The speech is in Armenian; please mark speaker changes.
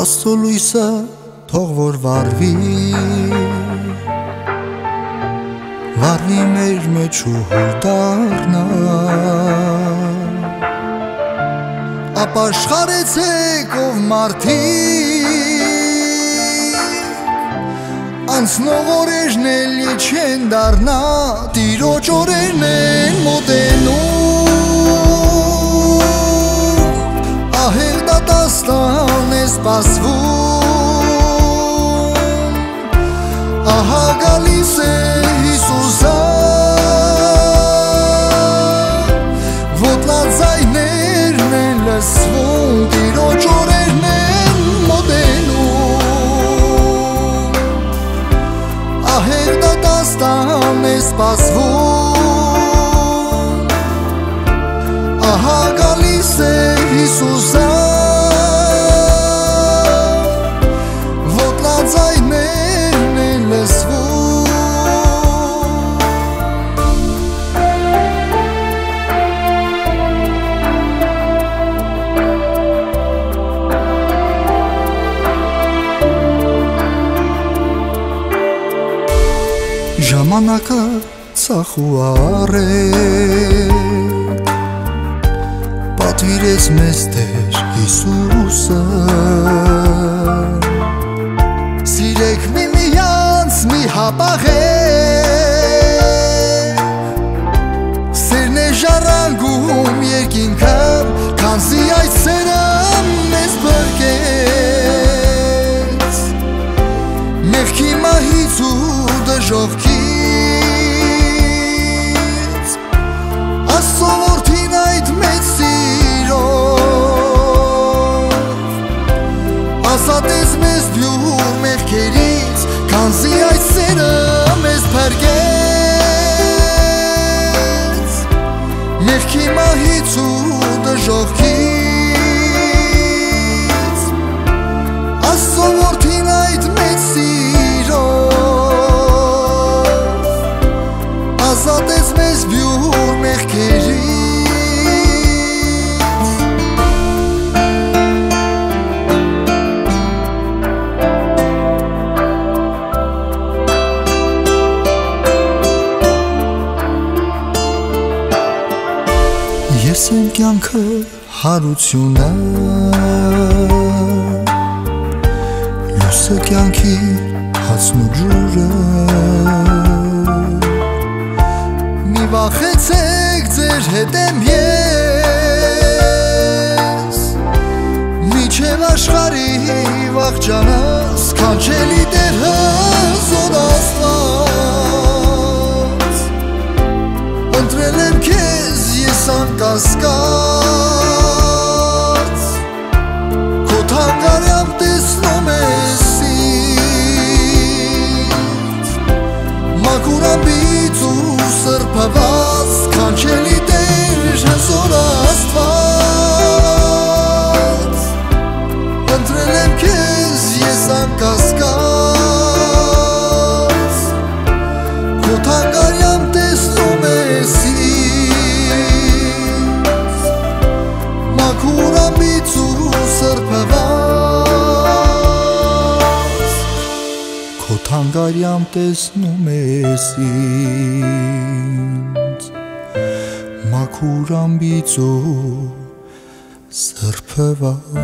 Speaker 1: Աստծո լույսը թող որ վարվի Վարվի մեր մեջ ու հույր դառնա Ապաշխարեցեք ով մարդի Անցնող օրերն էլ չեն դառնա Տիրոջ օրերն են մոտենում Ահա գալիս է Հիսուսը Ոտլած զայներն են լսվում Տիրոջ օրերն են մոտենում Ահեղ դատաստան է սպասվում Ահա գալիս է Հիսուսը Ժամանակը ցախ ու առեք Պատվիրեց մեզ Տեր Հիսուսը Սիրեք միմյանց մի հապաղեք Ասատես մեզ բյուր մեղքերից Քանզի այդ սերը մեզ փրկեց Մեղքի մահից ու դժողքից Ես եմ կյանքը հարությունը Լույսը կյանքի հացն ու ջուրը Մի վախեցեք ձեր հետ եմ ես Միջև աշխարի վաղճանս Կանչելի դեր հզոր ես անկասկած Քո թանգարյամ տեսնում ես ինձ Մակուրամբից ու սրբված Կանչելի դեր հզոր աստված Ընտրել եմ քեզ ես անկասկած Քո թանգարյամ Քո թանգարյամ տեսնում ես ինձ Մաքուրամից ու սրբված